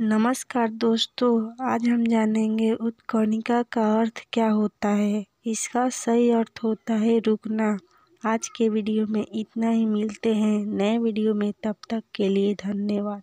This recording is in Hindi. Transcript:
नमस्कार दोस्तों, आज हम जानेंगे उत्कर्णिका का अर्थ क्या होता है। इसका सही अर्थ होता है रुकना। आज के वीडियो में इतना ही, मिलते हैं नए वीडियो में, तब तक के लिए धन्यवाद।